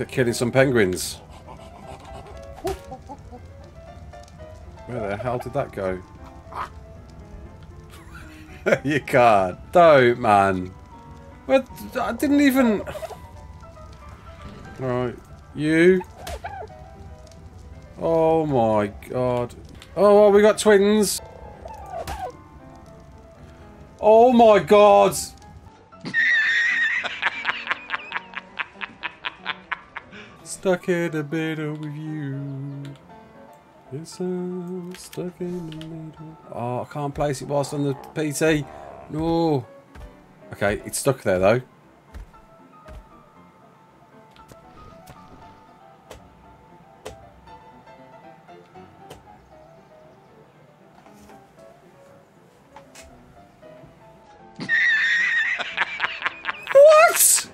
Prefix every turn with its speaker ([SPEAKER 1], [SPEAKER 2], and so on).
[SPEAKER 1] Let's killing some penguins. Where the hell did that go? you can't. Don't, man. What? I didn't even... Right. You. Oh my god. Oh, well, we got twins. Oh my god. Stuck in the middle with you. Yes, I'm stuck in the middle. Oh, I can't place it whilst on the PT. No. Okay, it's stuck there though.